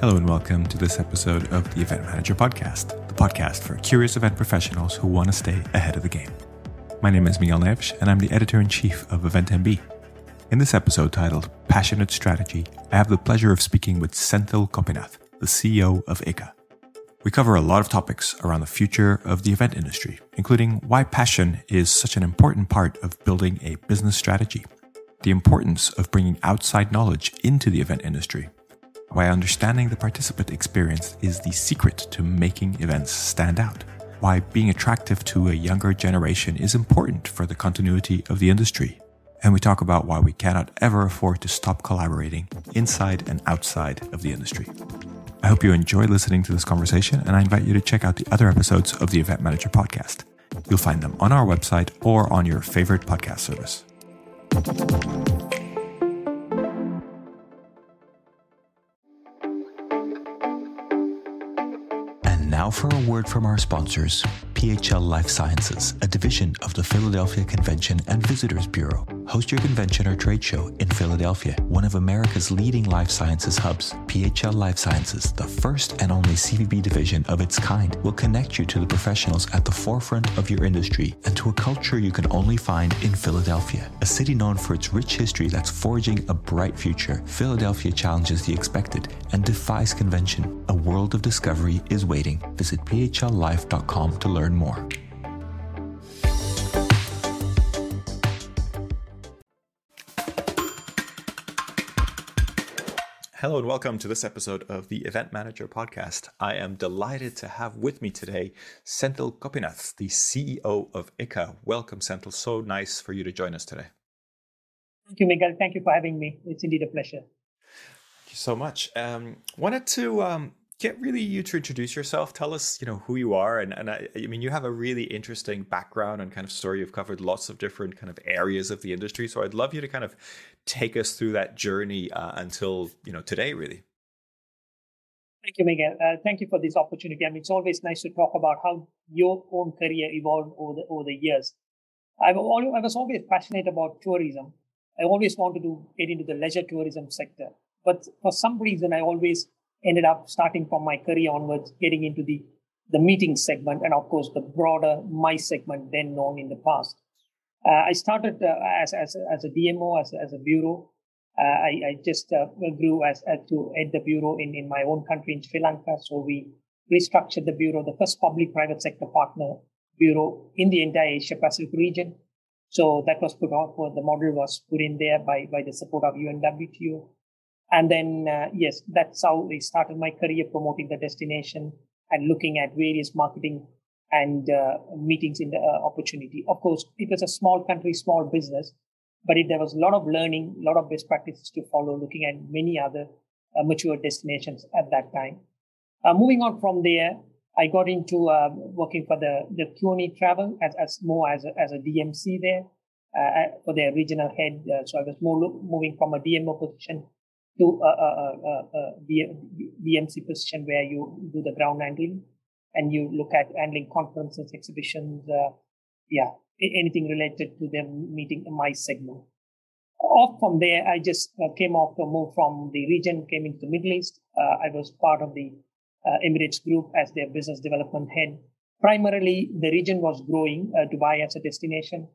Hello and welcome to this episode of the Event Manager Podcast, the podcast for curious event professionals who want to stay ahead of the game. My name is Miguel Neves, and I'm the editor in chief of EventMB. In this episode titled Passionate Strategy, I have the pleasure of speaking with Senthil Gopinath, the CEO of ICCA. We cover a lot of topics around the future of the event industry, including why passion is such an important part of building a business strategy, the importance of bringing outside knowledge into the event industry, why understanding the participant experience is the secret to making events stand out, why being attractive to a younger generation is important for the continuity of the industry, and we talk about why we cannot ever afford to stop collaborating inside and outside of the industry. I hope you enjoy listening to this conversation, and I invite you to check out the other episodes of the Event Manager podcast. You'll find them on our website or on your favorite podcast service. Now, for a word from our sponsors PHL Life Sciences, a division of the Philadelphia Convention and Visitors Bureau. Host your convention or trade show in Philadelphia, one of America's leading life sciences hubs. PHL Life Sciences, the first and only CVB division of its kind, will connect you to the professionals at the forefront of your industry and to a culture you can only find in Philadelphia. A city known for its rich history that's forging a bright future, Philadelphia challenges the expected and defies convention. A world of discovery is waiting. Visit phlife.com to learn more. Hello and welcome to this episode of the Event Manager Podcast. I am delighted to have with me today Senthil Gopinath, the CEO of ICCA. Welcome, Senthil. So nice for you to join us today. Thank you, Miguel. Thank you for having me. It's indeed a pleasure. Thank you so much. Um, wanted to um, get really you to introduce yourself. Tell us, you know, who you are, and and I, I, mean, you have a really interesting background and kind of story. You've covered lots of different kind of areas of the industry, so I'd love you to kind of take us through that journey uh, until you know today, really. Thank you, Miguel. Uh, thank you for this opportunity. I mean, it's always nice to talk about how your own career evolved over the over the years. I've always, I was always passionate about tourism. I always wanted to get into the leisure tourism sector, but for some reason, I always ended up starting from my career onwards, getting into the, the meeting segment and of course the broader my segment then known in the past. Uh, I started uh, as, as, as a DMO, as, as a bureau. Uh, I, I, just uh, grew as, as, to head the bureau in, in my own country in Sri Lanka. So we restructured the bureau, the first public private sector partner bureau in the entire Asia Pacific region. So that was put out, the model was put in there by, by the support of UNWTO. And then, uh, yes, that's how I started my career promoting the destination and looking at various marketing and uh, meetings in the uh, opportunity. Of course, it was a small country, small business, but it, there was a lot of learning, a lot of best practices to follow, looking at many other uh, mature destinations at that time. Uh, moving on from there, I got into uh, working for the the Kuoni Travel as, as more as a, as a DMC there for their regional head. so I was more lo- moving from a DMO position to a, DMC position where you do the ground handling and you look at handling conferences, exhibitions, uh, yeah, anything related to them meeting my segment. Off from there, I just uh, came off to move from the region, came into the Middle East. Uh, I was part of the uh, Emirates Group as their business development head. Primarily, the region was growing, uh, Dubai as a destination.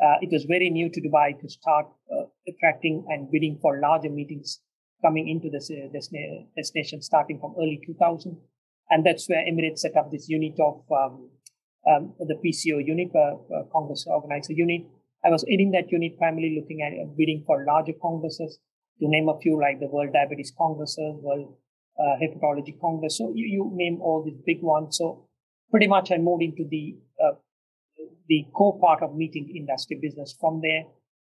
Uh, it was very new to Dubai to start attracting and bidding for larger meetings coming into this uh, destination starting from early 2000. And that's where Emirates set up this unit of um, um, the PCO unit, uh, uh, Congress Organizer Unit. I was in that unit primarily looking at uh, bidding for larger congresses, to name a few like the World Diabetes Congresses, World uh, Hepatology Congress. So you, you, name all these big ones. So pretty much I moved into the uh, the core part of meeting industry business from there.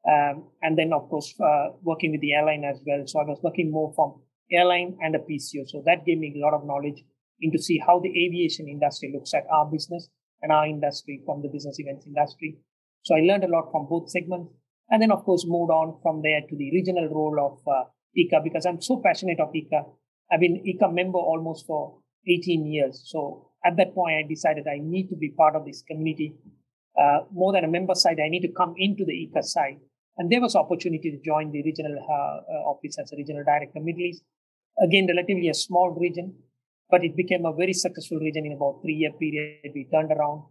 Um, and then, of course, uh, working with the airline as well. So I was working more from airline and a PCO. So that gave me a lot of knowledge into see how the aviation industry looks at our business and our industry from the business events industry. So I learned a lot from both segments. And then, of course, moved on from there to the regional role of uh, ICCA because I'm so passionate of ICCA. I've been ICCA member almost for 18 years. So at that point, I decided I need to be part of this community. Uh, more than a member side, I need to come into the ICCA side and there was opportunity to join the regional uh, uh, office as a regional director Middle East. Again, relatively a small region, but it became a very successful region in about three year period. We turned around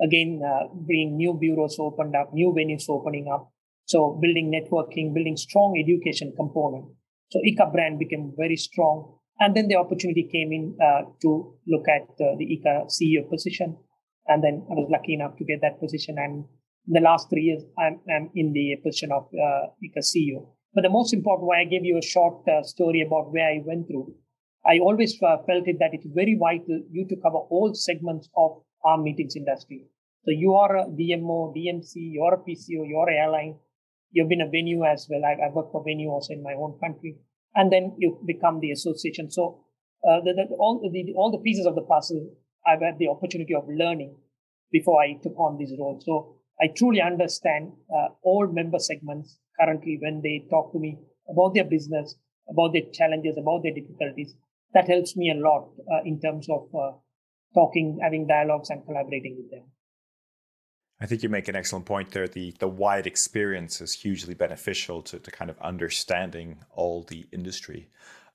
again, uh, bringing new bureaus opened up, new venues opening up. So building networking, building strong education component. So ICCA brand became very strong. And then the opportunity came in uh, to look at uh, the ICCA CEO position. And then I was lucky enough to get that position. And the last three years, I'm, I'm in the position of uh, ICCA CEO. But the most important why I gave you a short uh, story about where I went through. I always uh, felt it that it's very vital you to cover all segments of our meetings industry. So you are a DMO, DMC, you're a PCO, you're an airline, you've been a venue as well. I, I work for venue also in my own country, and then you become the association. So uh, the, the, all the all the pieces of the puzzle I've had the opportunity of learning before I took on this role. So I truly understand uh, all member segments currently when they talk to me about their business, about their challenges, about their difficulties. That helps me a lot uh, in terms of uh, talking, having dialogues, and collaborating with them. I think you make an excellent point there. The the wide experience is hugely beneficial to, to kind of understanding all the industry.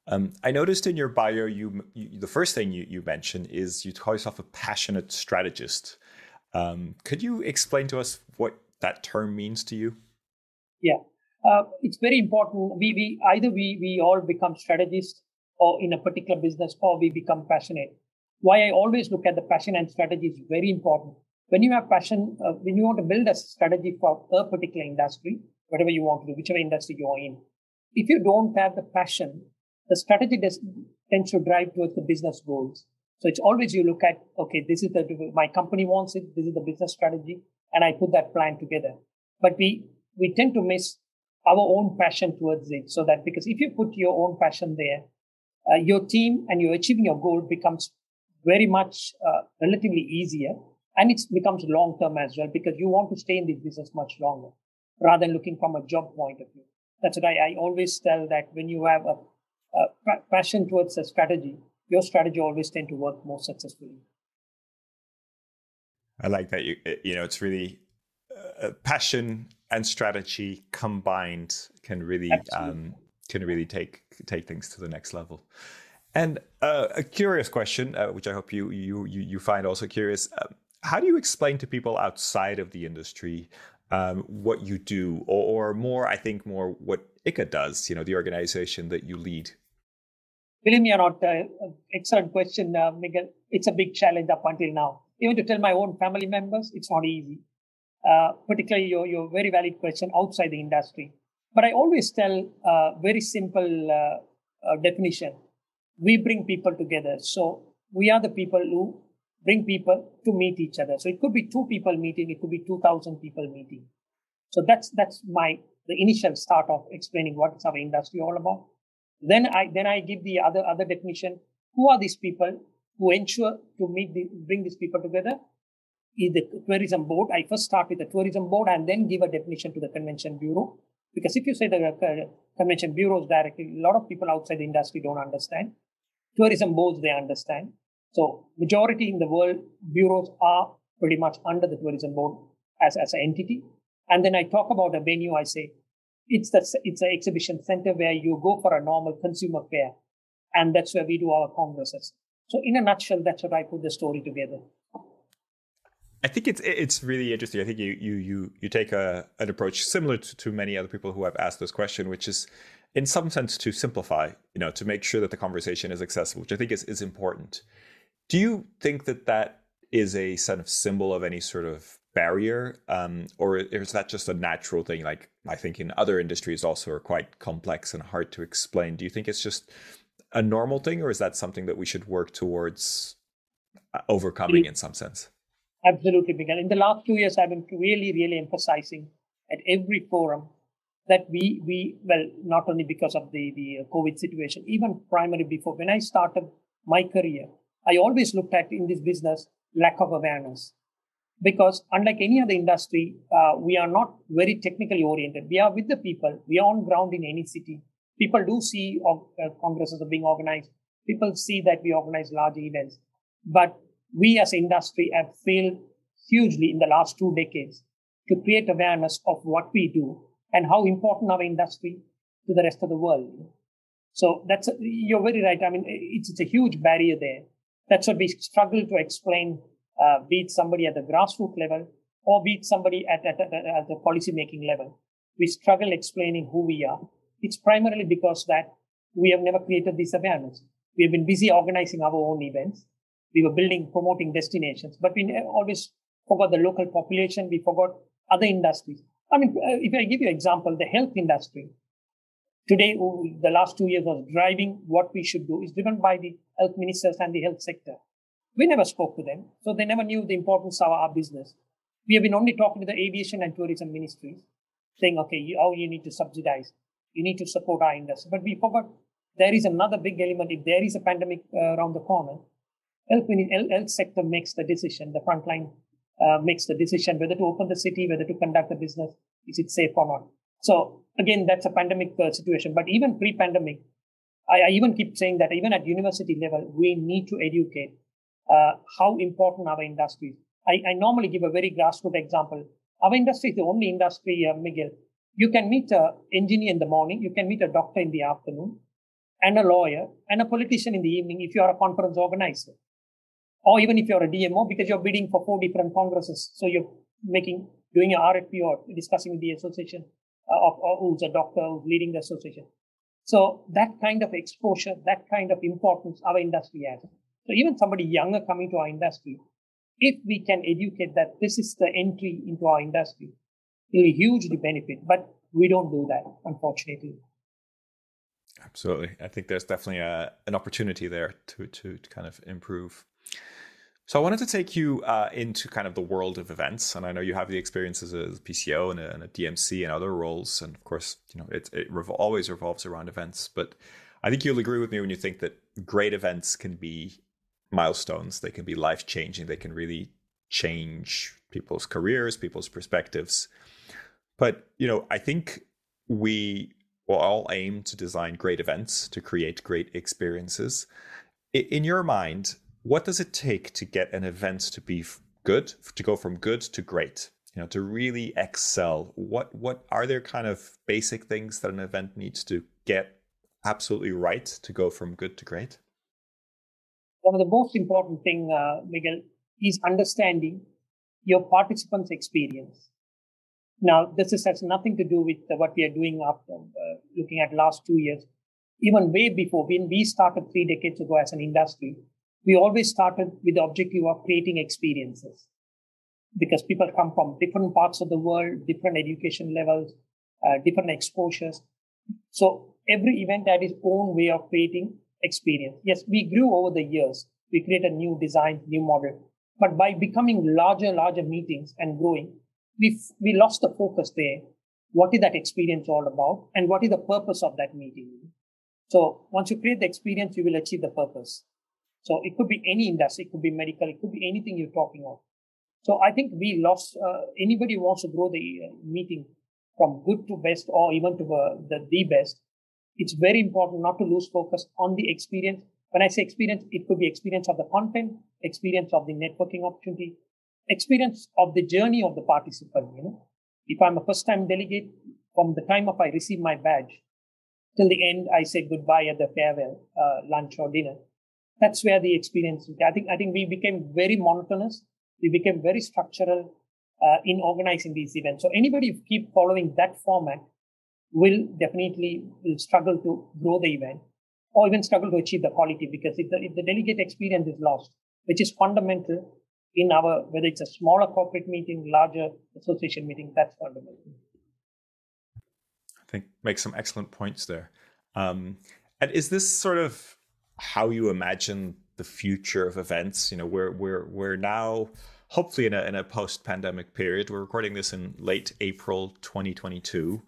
Um, I noticed in your bio, you, you, the first thing you, you mentioned is you call yourself a passionate strategist. Um, could you explain to us what that term means to you? Yeah, uh, it's very important. We, we either we we all become strategists or in a particular business, or we become passionate. Why I always look at the passion and strategy is very important when you have passion, uh, when you want to build a strategy for a particular industry, whatever you want to do, whichever industry you're in, if you don't have the passion, the strategy does, tends to drive towards the business goals. So it's always you look at, okay, this is the, my company wants it, this is the business strategy, and I put that plan together. But we, we tend to miss our own passion towards it. So that because if you put your own passion there, uh, your team and you're achieving your goal becomes very much uh, relatively easier and it becomes long term as well because you want to stay in this business much longer rather than looking from a job point of view. That's what I, I always tell that when you have a, a passion towards a strategy, your strategy always tend to work more successfully. I like that. You you know, it's really uh, passion and strategy combined can really um, can really take take things to the next level. And uh, a curious question, uh, which I hope you you you find also curious. Um, how do you explain to people outside of the industry um, what you do, or, or, more, I think, more what ICCA does? You know, the organization that you lead. Believe me or not, uh, excellent question, uh, Miguel. It's a big challenge up until now. Even to tell my own family members, it's not easy. Uh, particularly your, your very valid question outside the industry. But I always tell a uh, very simple uh, uh, definition. We bring people together. So we are the people who bring people to meet each other. So it could be two people meeting, it could be 2000 people meeting. So that's, that's my, the initial start of explaining what's our industry all about. Then I, then I give the other, other definition. Who are these people who ensure to meet the, bring these people together? Is the tourism board. I first start with the tourism board and then give a definition to the convention bureau. Because if you say the uh, convention bureaus directly, a lot of people outside the industry don't understand. Tourism boards, they understand. So majority in the world, bureaus are pretty much under the tourism board as, as an entity. And then I talk about a venue, I say it's the it's an exhibition center where you go for a normal consumer fair. And that's where we do our congresses. So in a nutshell, that's what I put the story together. I think it's it's really interesting. I think you you you you take a an approach similar to, to many other people who have asked this question, which is in some sense to simplify, you know, to make sure that the conversation is accessible, which I think is is important. Do you think that that is a sort of symbol of any sort of barrier, um, or is that just a natural thing? Like I think in other industries also are quite complex and hard to explain. Do you think it's just a normal thing, or is that something that we should work towards uh, overcoming in some sense? Absolutely, Miguel. In the last two years, I've been really, really emphasizing at every forum that we we well not only because of the the COVID situation, even primarily before when I started my career, I always looked at in this business lack of awareness. Because unlike any other industry, uh, we are not very technically oriented. We are with the people. We are on ground in any city. People do see uh, congresses are being organized. People see that we organize large events. But we as industry have failed hugely in the last two decades to create awareness of what we do and how important our industry to the rest of the world. So that's a, you're very right. I mean, it's, it's a huge barrier there. That's what we struggle to explain, uh, be it somebody at the grassroots level or be it somebody at, at, at, at the policy making level. We struggle explaining who we are. It's primarily because that we have never created this awareness. We have been busy organizing our own events. We were building, promoting destinations, but we always forgot the local population. We forgot other industries. I mean, uh, if I give you an example, the health industry today, the last two years was driving what we should do is driven by the health ministers and the health sector. We never spoke to them, so they never knew the importance of our business. We have been only talking to the aviation and tourism ministries, saying, okay, you, oh, you need to subsidize, you need to support our industry. But we forgot there is another big element. If there is a pandemic uh, around the corner, health, health sector makes the decision, the frontline uh, makes the decision whether to open the city, whether to conduct the business, is it safe or not. So again, that's a pandemic uh, situation. But even pre-pandemic, I, I, even keep saying that even at university level, we need to educate uh, how important our industry is. I, I, normally give a very grassroots example. Our industry is the only industry, uh, Miguel. You can meet an engineer in the morning, you can meet a doctor in the afternoon, and a lawyer and a politician in the evening if you are a conference organizer. Or even if you're a DMO, because you're bidding for four different congresses. So you're making, doing an RFP or discussing with the association uh, of, of who's a doctor who's leading the association. So that kind of exposure, that kind of importance our industry has. So even somebody younger coming to our industry, if we can educate that this is the entry into our industry, it will hugely benefit. But we don't do that, unfortunately. Absolutely. I think there's definitely a, an opportunity there to, to, to kind of improve. So I wanted to take you uh, into kind of the world of events, and I know you have the experience as a PCO and a, and a DMC and other roles, and of course, you know it it revol- always revolves around events. But I think you'll agree with me when you think that great events can be milestones. They can be life changing. They can really change people's careers, people's perspectives. But you know, I think we will all aim to design great events to create great experiences. In your mind, what does it take to get an event to be good, to go from good to great? You know, to really excel. What what are there kind of basic things that an event needs to get absolutely right to go from good to great? One of the most important thing, uh, Miguel, is understanding your participants' experience. Now, this is, has nothing to do with what we are doing after uh, looking at last two years. Even way before, when we started three decades ago as an industry, we always started with the objective of creating experiences because people come from different parts of the world, different education levels, uh, different exposures. So every event had its own way of creating experience. Yes, we grew over the years. We created a new design, new model. But by becoming larger, larger meetings and growing, we we lost the focus there. What is that experience all about, and what is the purpose of that meeting? So once you create the experience, you will achieve the purpose. So it could be any industry, it could be medical, it could be anything you're talking of. So I think we lost. Uh, anybody wants to grow the uh, meeting from good to best, or even to uh, the the best, it's very important not to lose focus on the experience. When I say experience, it could be experience of the content, experience of the networking opportunity, experience of the journey of the participant. You know, if I'm a first time delegate, from the time of I receive my badge till the end, I say goodbye at the farewell uh, lunch or dinner. That's where the experience. I think I think we became very monotonous. We became very structural uh, in organizing these events. So anybody keep following that format will definitely struggle to grow the event or even struggle to achieve the quality because if the, if the delegate experience is lost, which is fundamental in our, whether it's a smaller corporate meeting, larger association meeting, that's fundamental. I think make some excellent points there. Um, and is this sort of how you imagine the future of events? You know, we're we're we're now hopefully in a in a post pandemic period. We're recording this in late April 2022,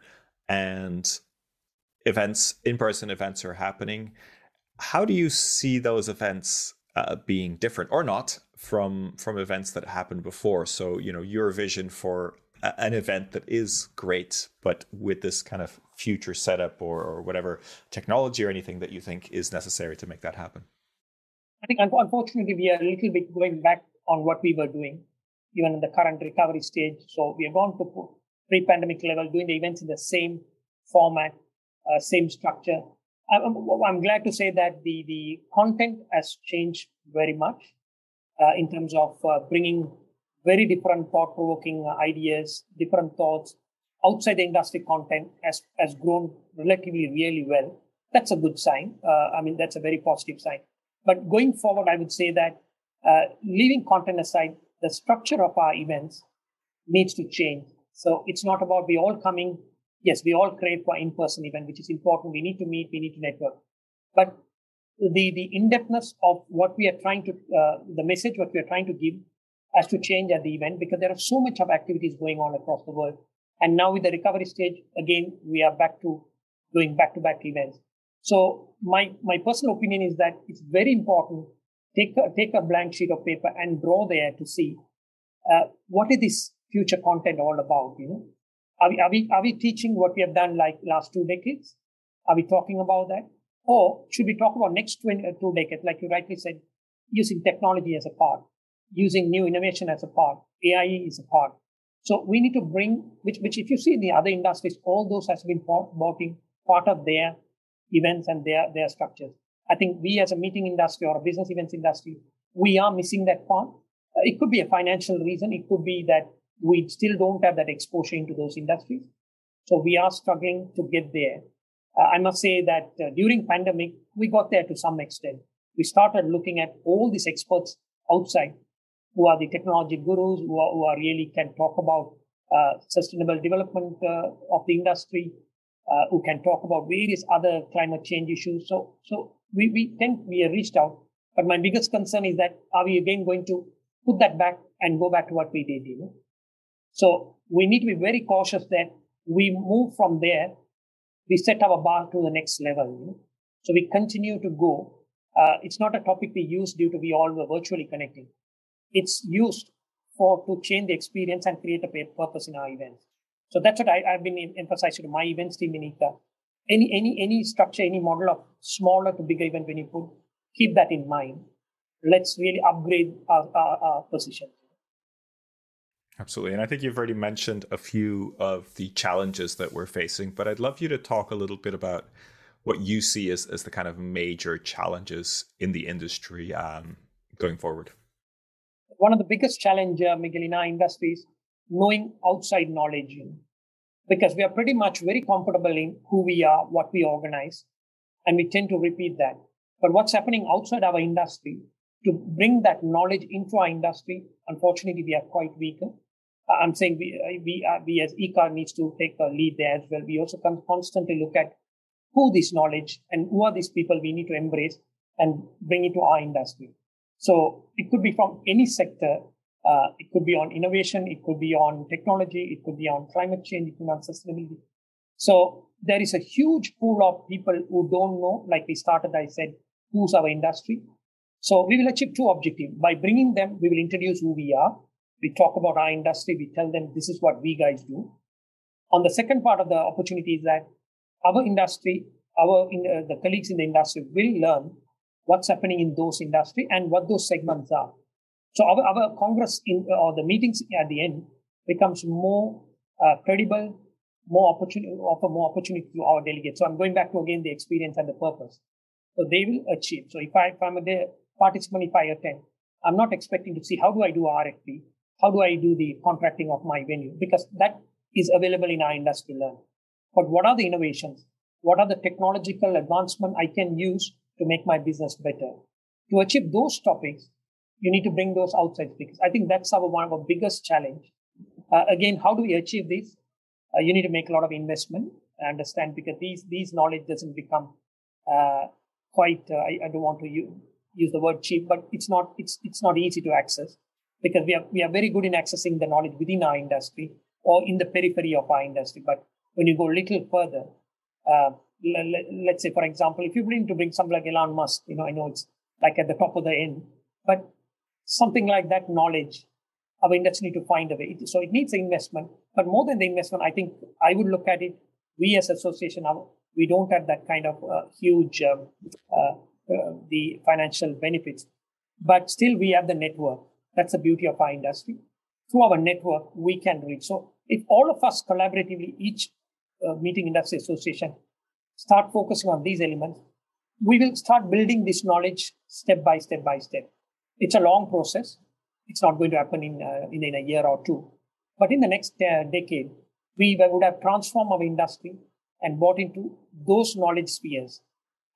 and events in person events are happening. How do you see those events uh, being different or not from from events that happened before. So you know your vision for a, an event that is great, but with this kind of future setup or, or whatever technology or anything that you think is necessary to make that happen. I think unfortunately we are a little bit going back on what we were doing, even in the current recovery stage. So we are going to pre-pandemic level, doing the events in the same format, uh, same structure. I'm, I'm glad to say that the, the content has changed very much uh, in terms of uh, bringing very different thought provoking ideas, different thoughts outside the industry content has, has grown relatively really well. That's a good sign. Uh, I mean, that's a very positive sign. But going forward, I would say that uh, leaving content aside, the structure of our events needs to change. So it's not about we all coming. Yes, we all create for in-person event, which is important. We need to meet, we need to network. But the the in-depthness of what we are trying to, uh, the message what we are trying to give, has to change at the event because there are so much of activities going on across the world. And now with the recovery stage, again we are back to doing back-to-back events. So my my personal opinion is that it's very important take a, take a blank sheet of paper and draw there to see uh, what is this future content all about. You know, are we, are we are we teaching what we have done like last two decades? Are we talking about that, or should we talk about next two, uh, two decades, like you rightly said, using technology as a part, using new innovation as a part, AI is a part. So we need to bring which which if you see the other industries, all those has been part, part of their events and their their structures. I think we as a meeting industry or a business events industry, we are missing that part. Uh, it could be a financial reason. It could be that we still don't have that exposure into those industries. So we are struggling to get there. Uh, I must say that uh, during pandemic, we got there to some extent. We started looking at all these experts outside who are the technology gurus, who, are, who are really can talk about uh, sustainable development uh, of the industry, uh, who can talk about various other climate change issues. So, so we, we think we reached out. But my biggest concern is that are we again going to put that back and go back to what we did? You know? So we need to be very cautious that we move from there. We set our bar to the next level. You know? So we continue to go. Uh, it's not a topic we use due to we all were virtually connecting. It's used for to change the experience and create a purpose in our events. So that's what I, have been emphasizing to my events team in ICCA any any any structure, any model of smaller to bigger event when you put, keep that in mind. Let's really upgrade our, our, our position. Absolutely. And I think you've already mentioned a few of the challenges that we're facing, but I'd love you to talk a little bit about what you see as, as the kind of major challenges in the industry um, going forward. One of the biggest challenges, uh, Miguel, in our industry is knowing outside knowledge because we are pretty much very comfortable in who we are, what we organize, and we tend to repeat that. But what's happening outside our industry to bring that knowledge into our industry, unfortunately, we are quite weaker. I'm saying we, uh, we, uh, we as ICCA needs to take a lead there as well. We also can constantly look at who this knowledge and who are these people we need to embrace and bring it to our industry. So it could be from any sector uh, it could be on innovation, it could be on technology, it could be on climate change, it could be on sustainability. So there is a huge pool of people who don't know, like we started, I said, who's our industry. So we will achieve two objectives. By bringing them, we will introduce who we are. We talk about our industry. We tell them this is what we guys do. On the second part of the opportunity is that our industry, our in, uh, the colleagues in the industry will learn what's happening in those industry and what those segments are. So our, our Congress in, or the meetings at the end becomes more uh, credible, more opportunity, offer more opportunity to our delegates. So I'm going back to again the experience and the purpose. So they will achieve. So if I if I'm a participant, if I attend, I'm not expecting to see how do I do RFP, how do I do the contracting of my venue because that is available in our industry learn. But what are the innovations? What are the technological advancement I can use to make my business better? To achieve those topics, you need to bring those outside speakers. I think that's our one of our biggest challenge. Uh, again, how do we achieve this? Uh, you need to make a lot of investment. I understand because these these knowledge doesn't become uh, quite. Uh, I, I, don't want to use, use the word cheap, but it's not it's it's not easy to access because we are we are very good in accessing the knowledge within our industry or in the periphery of our industry. But when you go a little further, uh, let, us say for example, if you bring to bring something like Elon Musk, you know, I know it's like at the top of the end, but something like that knowledge, our industry need to find a way. So it needs investment, but more than the investment, I think I would look at it. We as association, we don't have that kind of uh, huge um, uh, uh, the financial benefits, but still we have the network. That's the beauty of our industry. Through our network, we can reach. So if all of us collaboratively, each uh, meeting industry association, start focusing on these elements, we will start building this knowledge step by step by step. It's a long process. It's not going to happen in, uh, in, in, a year or two. But in the next uh, decade, we would have transformed our industry and bought into those knowledge spheres.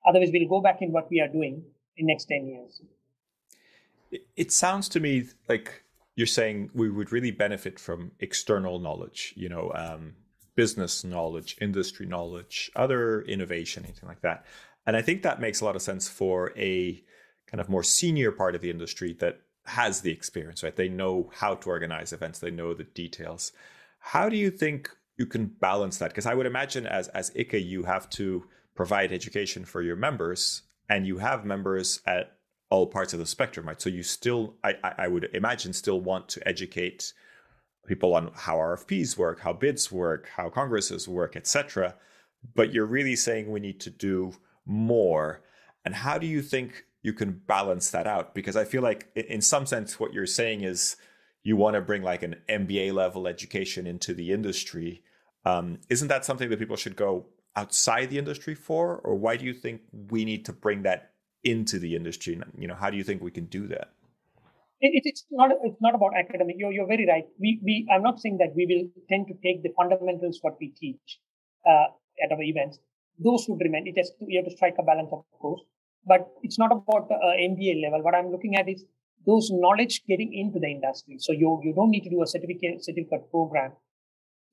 Otherwise, we'll go back in what we are doing in next 10 years. It sounds to me like you're saying we would really benefit from external knowledge, you know, um, business knowledge, industry knowledge, other innovation, anything like that. And I think that makes a lot of sense for a kind of more senior part of the industry that has the experience, right? They know how to organize events, they know the details. How do you think you can balance that? Because I would imagine as as ICCA, you have to provide education for your members, and you have members at all parts of the spectrum, right? So you still, I, I would imagine, still want to educate people on how RFPs work, how bids work, how congresses work, etc. But you're really saying we need to do more. And how do you think you can balance that out? Because I feel like, in some sense, what you're saying is you want to bring like an MBA level education into the industry. Um, isn't that something that people should go outside the industry for? Or why do you think we need to bring that into the industry? You know, how do you think we can do that? It, it's not it's not about academic. You're you're very right. We we I'm not saying that we will tend to take the fundamentals what we teach uh, at our events. Those would remain. It has to, you have to strike a balance, of course. But it's not about uh, MBA level. What I'm looking at is those knowledge getting into the industry. So you you don't need to do a certificate certificate program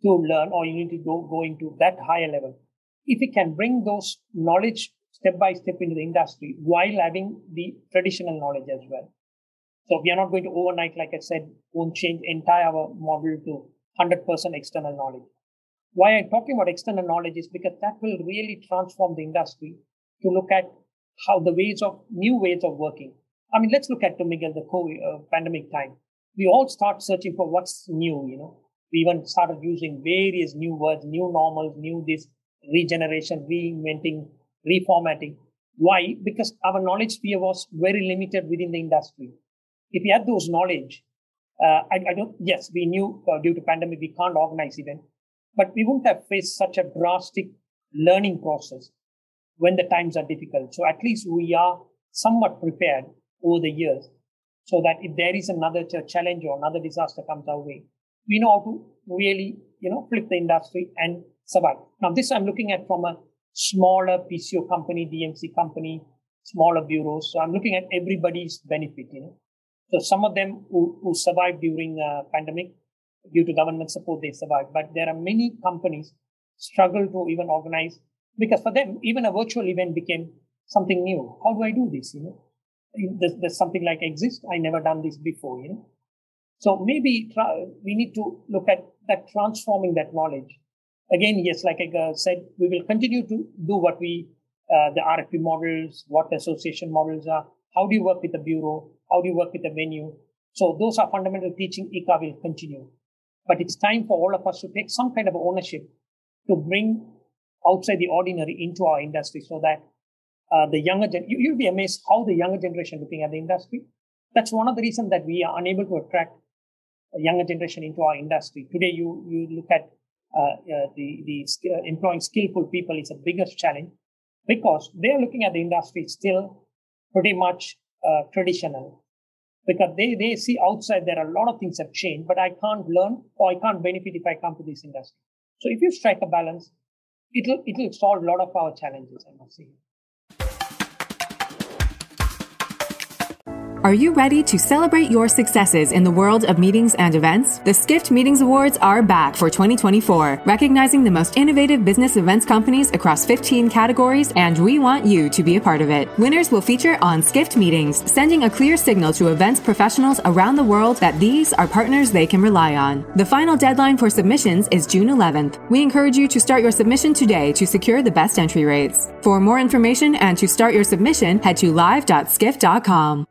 to learn, or you need to go go into that higher level. If we can bring those knowledge step by step into the industry while having the traditional knowledge as well. So we are not going to overnight, like I said, won't change entire our model to 100% external knowledge. Why I'm talking about external knowledge is because that will really transform the industry to look at how the ways of new ways of working. I mean, let's look at the Miguel, the COVID uh, pandemic time. We all start searching for what's new, you know. We even started using various new words, new normals, new this regeneration, reinventing, reformatting. Why? Because our knowledge sphere was very limited within the industry. If we had those knowledge, uh, I, I, don't, yes, we knew uh, due to pandemic, we can't organize event, but we wouldn't have faced such a drastic learning process when the times are difficult. So at least we are somewhat prepared over the years so that if there is another challenge or another disaster comes our way, we know how to really, you know, flip the industry and survive. Now, this I'm looking at from a smaller PCO company, DMC company, smaller bureaus. So I'm looking at everybody's benefit, you know. So some of them who, who survived during the pandemic due to government support, they survived. But there are many companies struggle to even organize because for them, even a virtual event became something new. How do I do this? You know, there's, there's something like exist. I never done this before. You know, so maybe tra- we need to look at that transforming that knowledge. Again, yes, like I said, we will continue to do what we uh, the RFP models, what the association models are. How do you work with the bureau? How do you work with the venue? So those are fundamental teaching ICCA will continue. But it's time for all of us to take some kind of ownership to bring outside the ordinary into our industry so that uh, the younger gen- you, you'll be amazed how the younger generation looking at the industry. That's one of the reasons that we are unable to attract a younger generation into our industry. Today, you, you look at the, the uh, employing skillful people is a biggest challenge because they are looking at the industry still pretty much uh, traditional because they, they see outside there are a lot of things have changed, but I can't learn or I can't benefit if I come to this industry. So if you strike a balance, it'll it'll solve a lot of our challenges, I must say. Are you ready to celebrate your successes in the world of meetings and events? The Skift Meetings Awards are back for 2024, recognizing the most innovative business events companies across 15 categories, and we want you to be a part of it. Winners will feature on Skift Meetings, sending a clear signal to events professionals around the world that these are partners they can rely on. The final deadline for submissions is June 11th. We encourage you to start your submission today to secure the best entry rates. For more information and to start your submission, head to live.skift.com.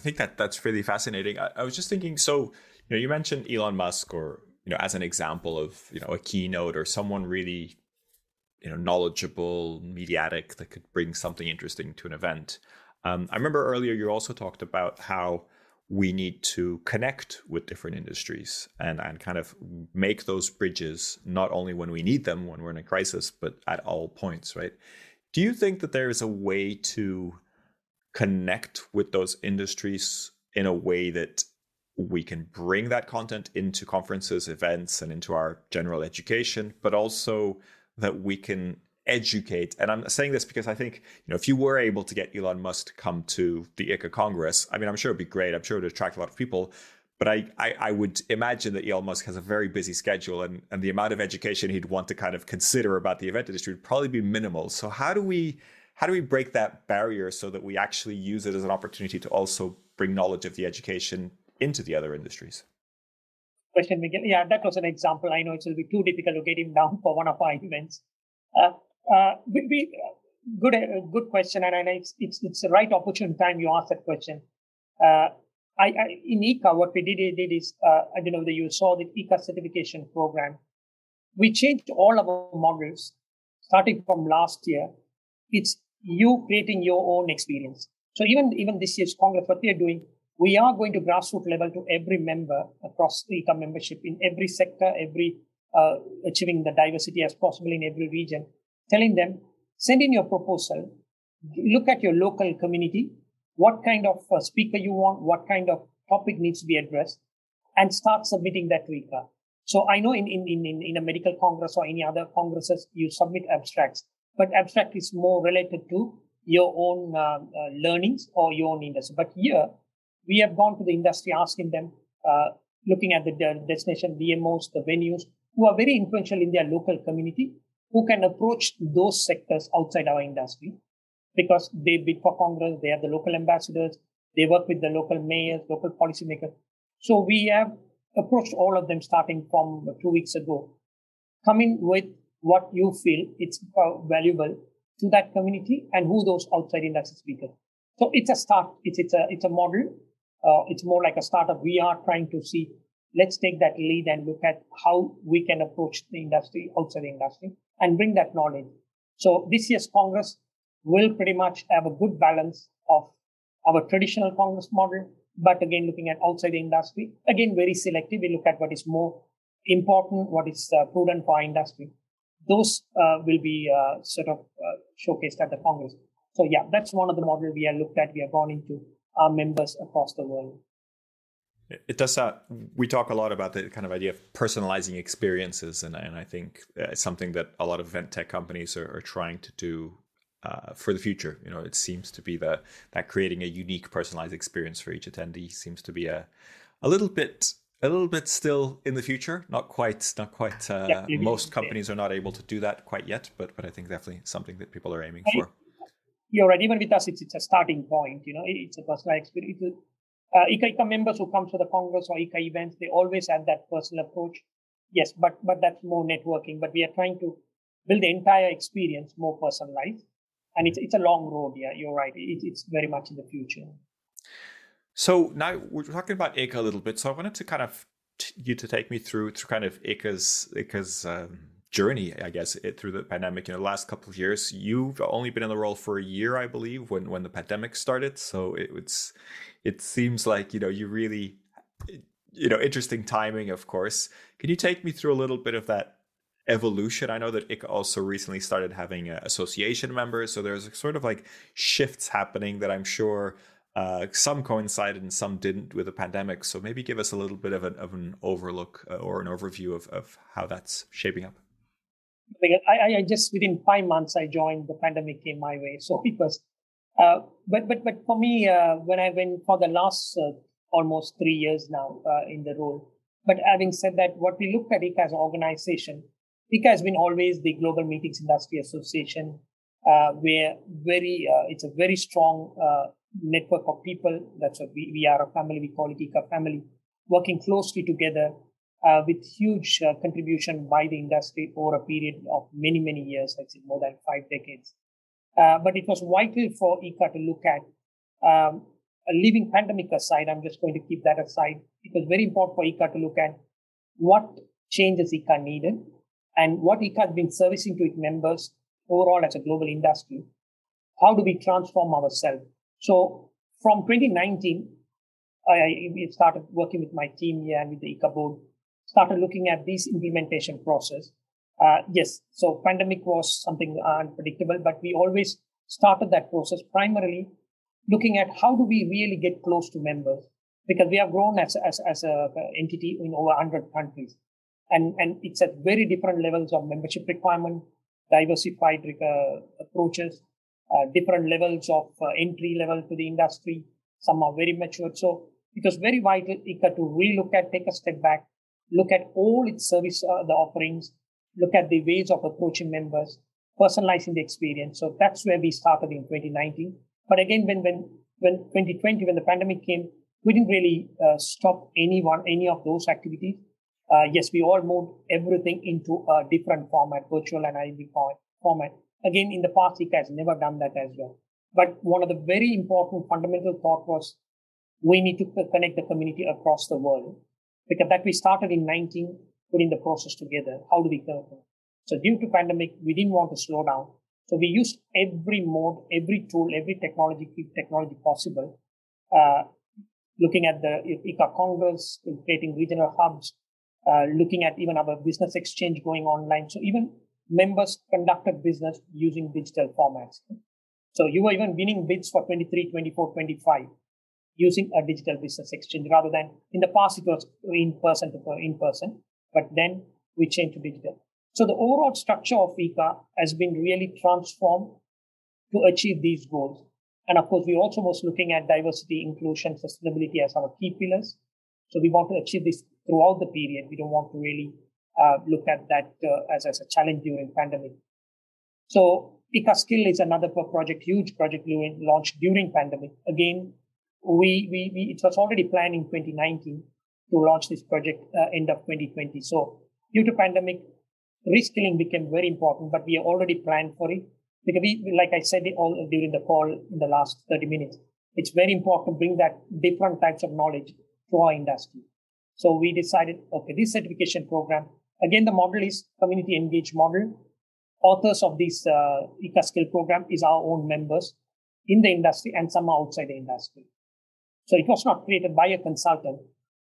think that that's really fascinating. I, I was just thinking, so you know, you mentioned Elon Musk, or you know, as an example of you know a keynote or someone really you know knowledgeable, mediatic that could bring something interesting to an event. Um, I remember earlier you also talked about how we need to connect with different industries and, and kind of make those bridges not only when we need them when we're in a crisis but at all points right do you think that there is a way to connect with those industries in a way that we can bring that content into conferences events and into our general education but also that we can educate. And I'm saying this because I think, you know, if you were able to get Elon Musk to come to the ICCA Congress, I mean, I'm sure it'd be great. I'm sure it would attract a lot of people. But I, I, I, would imagine that Elon Musk has a very busy schedule and, and the amount of education he'd want to kind of consider about the event industry would probably be minimal. So how do we how do we break that barrier so that we actually use it as an opportunity to also bring knowledge of the education into the other industries? Question, Miguel. Yeah, that was an example. I know it will be too difficult to get him down for one of our events. Uh, uh, we, we, good, uh, good question, and, and it's, it's it's the right opportune time you ask that question. Uh, I, I, in ICCA, what we did, did is, uh, I don't know whether you saw the ICCA certification program. We changed all of our models starting from last year. It's you creating your own experience. So even, even this year's Congress, what we are doing, we are going to grassroots level to every member across ICCA membership in every sector, every uh, achieving the diversity as possible in every region telling them, send in your proposal, look at your local community, what kind of uh, speaker you want, what kind of topic needs to be addressed, and start submitting that to ICCA. So I know in, in, in, in a medical congress or any other congresses, you submit abstracts, but abstract is more related to your own uh, uh, learnings or your own industry. But here, we have gone to the industry asking them, uh, looking at the destination DMOs, the venues, who are very influential in their local community, who can approach those sectors outside our industry because they bid for Congress, they have the local ambassadors, they work with the local mayors, local policymakers. So we have approached all of them starting from two weeks ago. coming with what you feel it's uh, valuable to that community and who those outside industry speakers. So it's a start. It's it's a it's a model. Uh, it's more like a startup. We are trying to see. Let's take that lead and look at how we can approach the industry outside the industry and bring that knowledge. So this year's Congress will pretty much have a good balance of our traditional Congress model, but again, looking at outside the industry, again, very selective. We look at what is more important, what is uh, prudent for industry. Those uh, will be uh, sort of uh, showcased at the Congress. So yeah, that's one of the models we have looked at. We have gone into our members across the world. It does that. We talk a lot about the kind of idea of personalizing experiences, and, and I think it's something that a lot of event tech companies are, are trying to do uh, for the future. You know, it seems to be that that creating a unique personalized experience for each attendee seems to be a a little bit a little bit still in the future. Not quite. Not quite. Uh, yeah, most companies are not able to do that quite yet, but but I think definitely something that people are aiming for. You're right. Even with us, it's it's a starting point. You know, it's a personal experience uh, ICCA, ICCA members who come to the Congress or ICCA events, they always have that personal approach. Yes, but but that's more networking. But we are trying to build the entire experience more personalized, and it's it's a long road. Yeah, you're right. It, it's very much in the future. So now we're talking about ICCA a little bit. So I wanted to kind of t- you to take me through through kind of ICCA's ICCA's um, journey, I guess, it, through the pandemic. In the last couple of years, you've only been in the role for a year, I believe, when when the pandemic started. So it, it's it seems like you know you really you know interesting timing, of course. Can you take me through a little bit of that evolution? I know that ICCA also recently started having uh, association members, so there's a sort of like shifts happening that I'm sure. Uh, some coincided and some didn't with the pandemic. So maybe give us a little bit of an, of an overlook uh, or an overview of, of how that's shaping up. I, I just within five months I joined. The pandemic came my way, so it was. Uh, but but but for me, uh, when I went for the last uh, almost three years now uh, in the role. But having said that, what we looked at ICCA as an organization, ICCA has been always the Global Meetings Industry Association, where very it's a very strong network of people. That's what we, we are a family. We call it ICCA family, working closely together uh, with huge uh, contribution by the industry over a period of many, many years, I'd say more than five decades. Uh, but it was vital for ICCA to look at, um, leaving pandemic aside, I'm just going to keep that aside. It was very important for ICCA to look at what changes ICCA needed and what ICCA has been servicing to its members overall as a global industry. How do we transform ourselves? So from 2019, I, I started working with my team here and with the ICCA board, started looking at this implementation process. Uh, yes, so pandemic was something unpredictable, but we always started that process primarily looking at how do we really get close to members because we have grown as, as, as a entity in over 100 countries. And, and it's at very different levels of membership requirement, diversified uh, approaches, different levels of uh, entry level to the industry. Some are very mature. So it was very vital ICCA to really look at, take a step back, look at all its service, uh, the offerings, look at the ways of approaching members, personalizing the experience. So that's where we started in 2019. But again, when when when 2020, when the pandemic came, we didn't really uh, stop any one any of those activities. Uh, yes, we all moved everything into a different format, virtual and IB format. Again, in the past, ICCA has never done that as well. But one of the very important fundamental thought was we need to connect the community across the world because that we started in 19 putting the process together. How do we connect? So due to pandemic, we didn't want to slow down. So we used every mode, every tool, every technology, technology possible. Uh, looking at the ICCA Congress, creating regional hubs, uh, looking at even our business exchange going online. So even members conducted business using digital formats. So you were even winning bids for 23, 24, 25 using a digital business exchange rather than in the past it was in person to in person, but then we changed to digital. So the overall structure of ICCA has been really transformed to achieve these goals. And of course, we also was looking at diversity, inclusion, sustainability as our key pillars. So we want to achieve this throughout the period. We don't want to really uh, look at that uh, as, as a challenge during pandemic. So ICCA Skill is another project, huge project launched during pandemic. Again, we, we, we it was already planned in 2019 to launch this project uh, end of 2020. So due to pandemic, reskilling became very important, but we already planned for it because we, like I said all during the call in the last 30 minutes, it's very important to bring that different types of knowledge to our industry. So we decided, okay, this certification program, again, the model is community engaged model. Authors of this uh, skill program is our own members in the industry and some outside the industry. So it was not created by a consultant.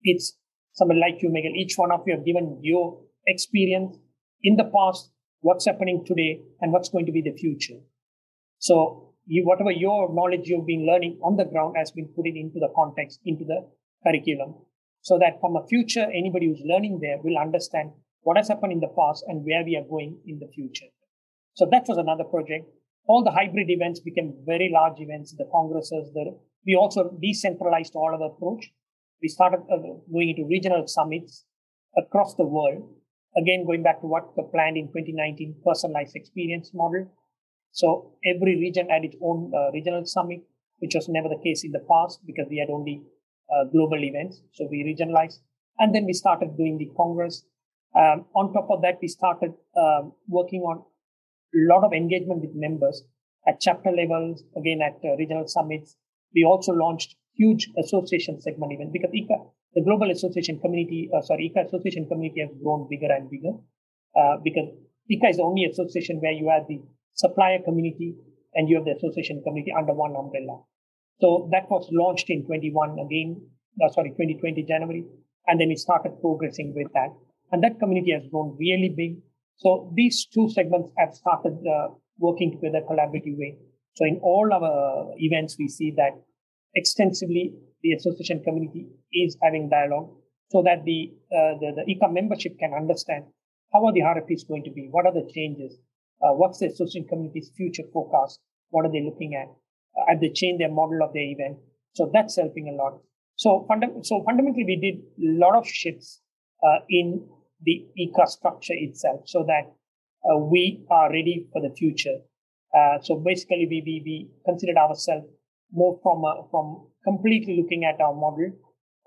It's somebody like you, Miguel. Each one of you have given your experience in the past, what's happening today, and what's going to be the future. So you, whatever your knowledge you've been learning on the ground has been put into the context, into the curriculum, so that from a future, anybody who's learning there will understand what has happened in the past and where we are going in the future. So that was another project. All the hybrid events became very large events, the congresses. The, we also decentralized all our approach. We started uh, going into regional summits across the world Again, going back to what the planned in 2019 personalized experience model. So every region had its own uh, regional summit, which was never the case in the past because we had only uh, global events. So we regionalized. And then we started doing the Congress. Um, on top of that, we started uh, working on a lot of engagement with members at chapter levels, again at uh, regional summits. We also launched huge association segment event because ICCA the global association community, uh, sorry, ICCA association community has grown bigger and bigger uh, because ICCA is the only association where you have the supplier community and you have the association community under one umbrella. So that was launched in 21 again, uh, sorry, 2020 January, and then we started progressing with that. And that community has grown really big. So these two segments have started uh, working together collaborative way. So in all our events, we see that extensively the association community is having dialogue so that the, uh, the, the ICCA membership can understand how are the RFPs going to be? What are the changes? Uh, what's the association community's future forecast? What are they looking at? Uh, have they changed their model of their event? So that's helping a lot. So, funda- so fundamentally, we did a lot of shifts uh, in the ICCA structure itself so that uh, we are ready for the future. Uh, so basically, we, we, we considered ourselves more from from completely looking at our model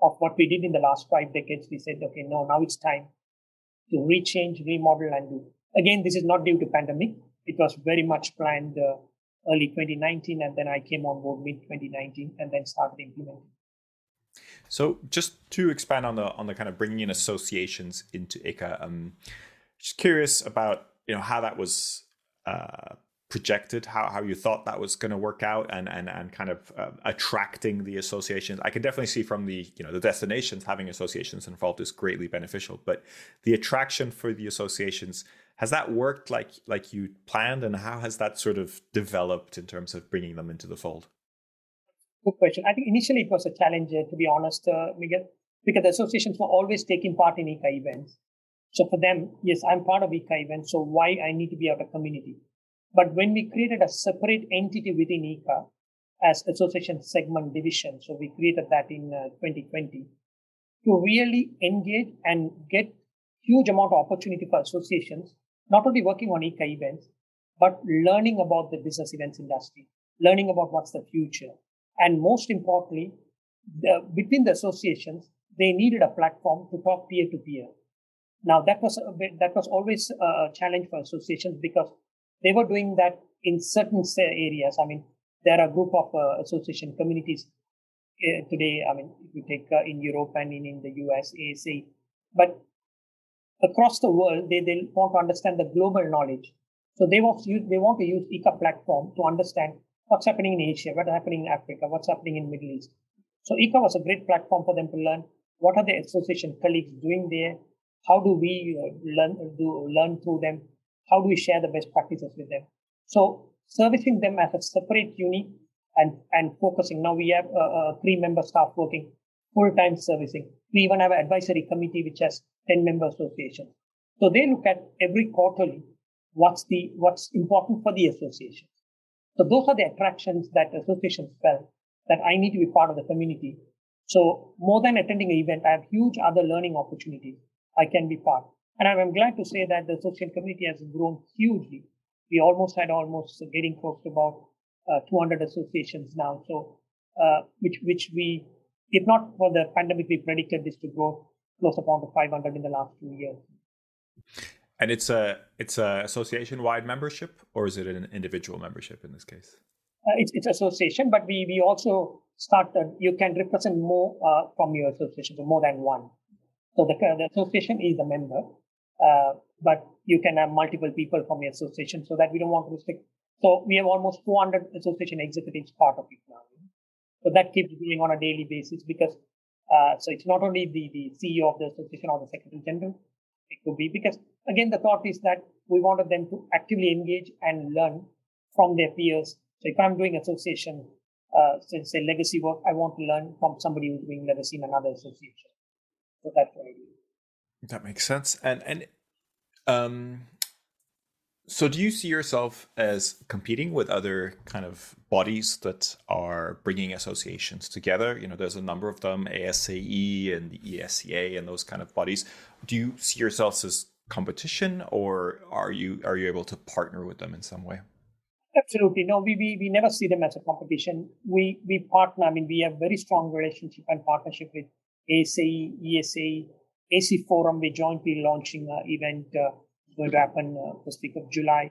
of what we did in the last five decades. We said, okay, no, now it's time to rechange, remodel, and do. Again, this is not due to pandemic. It was very much planned uh, early 2019, and then I came on board mid 2019, and then started implementing. So, just to expand on the on the kind of bringing in associations into ICCA, um, just curious about you know how that was uh, projected how, how you thought that was going to work out and and, and kind of uh, attracting the associations. I can definitely see from the you know the destinations having associations involved is greatly beneficial but the attraction for the associations has that worked like like you planned and how has that sort of developed in terms of bringing them into the fold good question. I think initially it was a challenge uh, to be honest uh, Miguel, because the associations were always taking part in ICCA events. So for them yes i'm part of ICCA events so why i need to be out of community? But when we created a separate entity within ICCA as association segment division, so we created that in uh, 2020 to really engage and get huge amount of opportunity for associations, not only working on ICCA events, but learning about the business events industry, learning about what's the future. And most importantly, the, between the associations, they needed a platform to talk peer to peer. Now that was bit, that was always a challenge for associations because they were doing that in certain areas. I mean, there are a group of uh, association communities uh, today. I mean, if you take uh, in Europe and in, in the US, but across the world, they, they want to understand the global knowledge. So they want to use, they want to use ICCA platform to understand what's happening in Asia, what's happening in Africa, what's happening in Middle East. So ICCA was a great platform for them to learn what are the association colleagues doing there, how do we uh, learn do learn through them, how do we share the best practices with them? So servicing them as a separate unit and, and focusing. Now we have a, a three member staff working full time servicing. We even have an advisory committee which has 10 member association. So they look at every quarterly what's the what's important for the association. So those are the attractions that associations felt that I need to be part of the community. So more than attending an event, I have huge other learning opportunities I can be part. And I'm glad to say that the association community has grown hugely. We almost had almost getting close to about uh, 200 associations now. So, uh, which which we, if not for the pandemic, we predicted this to grow close upon to 500 in the last two years. And it's a it's a association wide membership, or is it an individual membership in this case? Uh, it's it's association, but we we also started. You can represent more uh, from your association, so more than one. So the, the association is a member, uh, but you can have multiple people from your association so that we don't want to restrict. So we have almost 400 association executives part of it now. So that keeps going on a daily basis because uh, so it's not only the, the CEO of the association or the secretary general, it could be because again the thought is that we wanted them to actively engage and learn from their peers. So if I'm doing association, uh, so say legacy work, I want to learn from somebody who's doing legacy in another association. So that's what I do. That makes sense. And and um, so do you see yourself as competing with other kind of bodies that are bringing associations together? You know, there's a number of them, ASAE and the ESCA and those kind of bodies. Do you see yourselves as competition, or are you are you able to partner with them in some way? Absolutely. No, we, we, we never see them as a competition. We we partner. I mean, we have very strong relationship and partnership with ASAE, ESA, AC Forum, we're jointly launching an event uh, going to happen uh, first week of July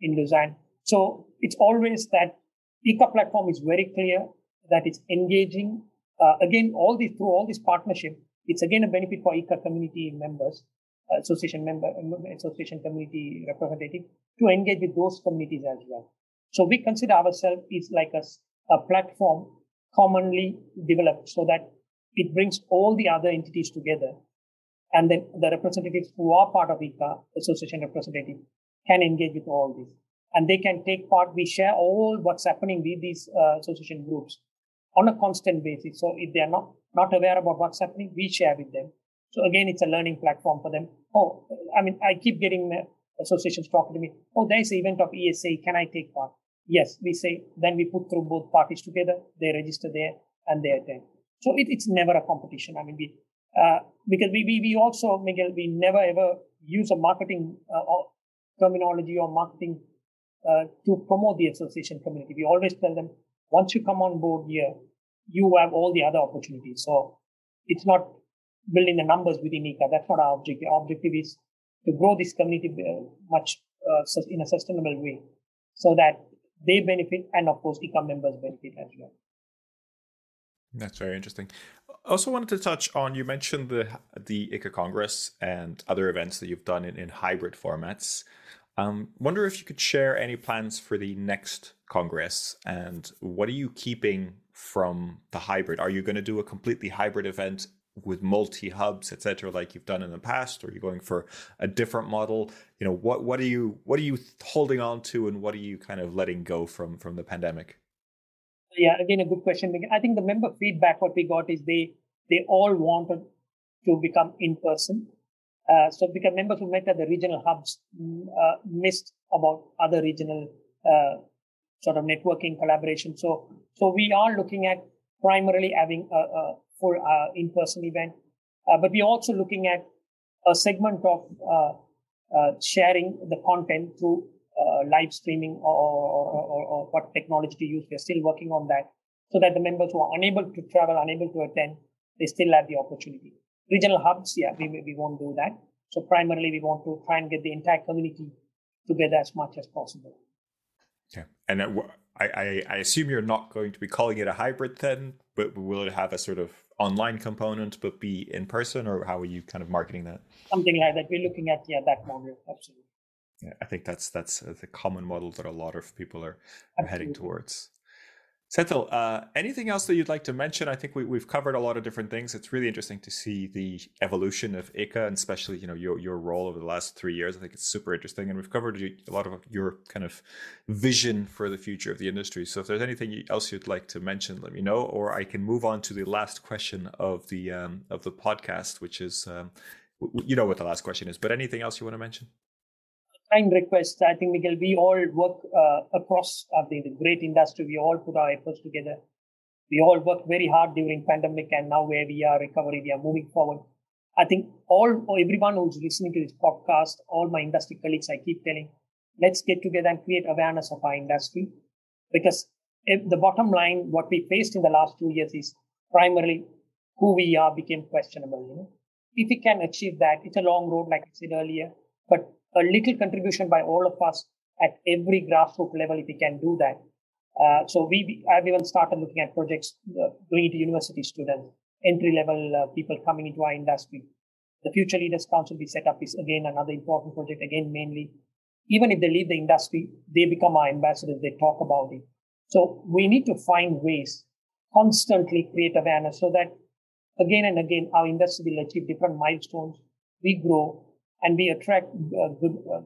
in Lausanne. So it's always that ICCA platform is very clear that it's engaging. Uh, again, all these through all this partnership, it's again a benefit for ICCA community members, association member, association community representative to engage with those communities as well. So we consider ourselves is like a, a platform commonly developed so that it brings all the other entities together and then the representatives who are part of ICCA, association representative, can engage with all this. And they can take part. We share all what's happening with these uh, association groups on a constant basis. So if they are not, not aware about what's happening, we share with them. So again, it's a learning platform for them. Oh, I mean, I keep getting associations talking to me. Oh, there's an event of ESA. Can I take part? Yes, we say. Then we put through both parties together. They register there and they attend. So it, it's never a competition. I mean, we uh, because we, we, we also, Miguel, we never ever use a marketing uh, terminology or marketing uh, to promote the association community. We always tell them, once you come on board here, you have all the other opportunities. So it's not building the numbers within ICCA. That's not our objective. Our objective is to grow this community uh, much uh, in a sustainable way so that they benefit and of course ICCA members benefit as well. That's very interesting. I also wanted to touch on you mentioned the the ICCA Congress and other events that you've done in, in hybrid formats. Um, wonder if you could share any plans for the next Congress and what are you keeping from the hybrid? Are you going to do a completely hybrid event with multi hubs, etc., like you've done in the past, or are you going for a different model? You know, what what are you what are you holding on to, and what are you kind of letting go from from the pandemic? Yeah, again, a good question. I think the member feedback what we got is they they all wanted to become in person. Uh, so because members who met at the regional hubs mm, uh, missed about other regional uh, sort of networking collaboration. So so we are looking at primarily having a, a full uh, in-person event, uh, but we're also looking at a segment of uh, sharing the content through live streaming or, or, or, or what technology to use. We're still working on that so that the members who are unable to travel, unable to attend, they still have the opportunity. Regional hubs, yeah, we, we won't do that. So primarily, we want to try and get the entire community together as much as possible. Yeah, and I, I, I assume you're not going to be calling it a hybrid then, but will it have a sort of online component but be in person, or how are you kind of marketing that? Something like that. We're looking at yeah that model absolutely. Yeah, I think that's that's the common model that a lot of people are, are heading towards. Senthil, uh, anything else that you'd like to mention? I think we, we've covered a lot of different things. It's really interesting to see the evolution of ICCA and especially, you know, your, your role over the last three years. I think it's super interesting. And we've covered a lot of your kind of vision for the future of the industry. So if there's anything else you'd like to mention, let me know, or I can move on to the last question of the, um, of the podcast, which is, um, you know what the last question is, but anything else you want to mention? Kind request. I think, Miguel, we all work uh, across uh, the, the, great industry. We all put our efforts together. We all work very hard during pandemic, and now where we are recovery, we are moving forward. I think all everyone who's listening to this podcast, all my industry colleagues, I keep telling, let's get together and create awareness of our industry, because the bottom line, what we faced in the last two years is primarily who we are became questionable. You know, if we can achieve that, it's a long road, like I said earlier, but a little contribution by all of us at every grassroots level if we can do that. Uh, so we, I've even started looking at projects uh, going to university students, entry level uh, people coming into our industry. The Future Leaders Council we set up is again another important project. Again, mainly, even if they leave the industry, they become our ambassadors. They talk about it. So we need to find ways, constantly create awareness so that again and again our industry will achieve different milestones. We grow, and we attract uh, good uh,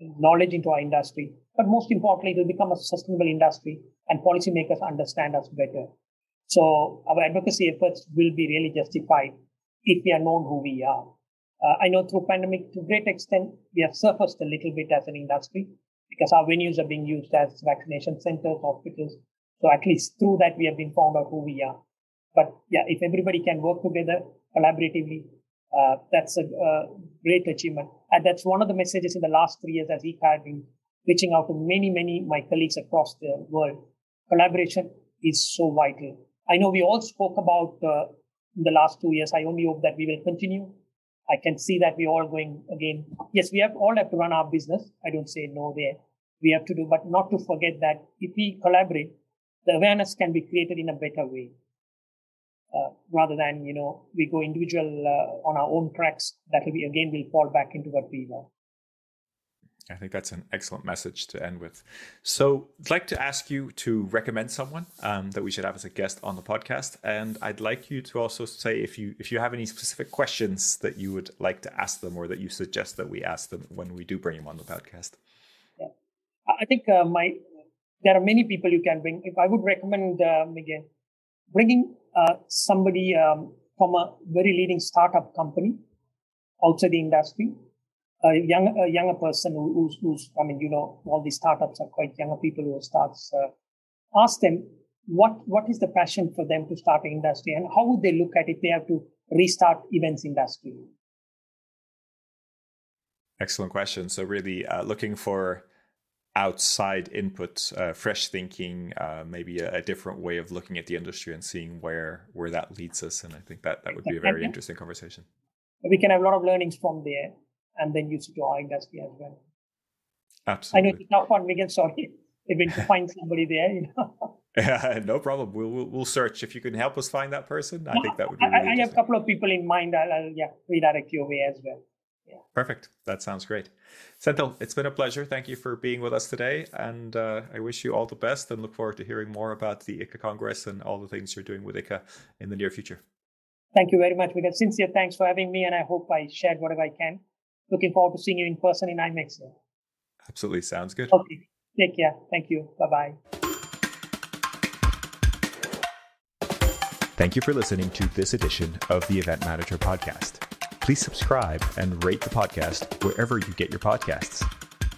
knowledge into our industry. But most importantly, it will become a sustainable industry and policymakers understand us better. So our advocacy efforts will be really justified if we are known who we are. Uh, I know through pandemic, to great extent, we have surfaced a little bit as an industry because our venues are being used as vaccination centers, hospitals. So at least through that, we have been found out who we are. But yeah, if everybody can work together collaboratively, uh, that's a, a, great achievement. And that's one of the messages in the last three years as we have been reaching out to many, many my colleagues across the world. Collaboration is so vital. I know we all spoke about uh, in the last two years. I only hope that we will continue. I can see that we all going again. Yes, we have all have to run our business. I don't say no there. We have to do, but not to forget that if we collaborate, the awareness can be created in a better way uh, rather than you know we go individual uh, on our own tracks that will be again will fall back into what we know I think that's an excellent message to end with. So, I'd like to ask you to recommend someone um, that we should have as a guest on the podcast, and I'd like you to also say if you if you have any specific questions that you would like to ask them, or that you suggest that we ask them when we do bring them on the podcast. Yeah, I think uh, my there are many people you can bring. If I would recommend um, again bringing uh, somebody um, from a very leading startup company outside the industry, a young a younger person who, who's, who's I mean you know all these startups are quite younger people who starts. Uh, ask them what what is the passion for them to start an industry and how would they look at it they have to restart events industry. Excellent question. So really uh, looking for outside input, uh, fresh thinking, uh, maybe a, a, different way of looking at the industry and seeing where where that leads us. And I think that that would be a very interesting conversation. We can have a lot of learnings from there, and then use it to our industry as well. Absolutely. I know it's a tough one, Megan. Sorry, even to find somebody there. You know. Yeah, no problem. We'll, we'll, we'll search if you can help us find that person. I think that would be. Really I, I have a couple of people in mind. I'll, I'll yeah redirect your way as well. Yeah. Perfect. That sounds great. Senthil, it's been a pleasure. Thank you for being with us today. And uh, I wish you all the best and look forward to hearing more about the ICCA Congress and all the things you're doing with ICCA in the near future. Thank you very much, Wigan. Sincere thanks for having me, and I hope I shared whatever I can. Looking forward to seeing you in person in IMEX. Absolutely. Sounds good. Okay. Take care. Thank you. Bye bye. Thank you for listening to this edition of the Event Manager Podcast. Please subscribe and rate the podcast wherever you get your podcasts.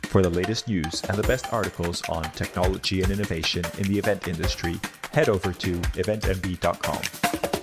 For the latest news and the best articles on technology and innovation in the event industry, head over to eventmb.com.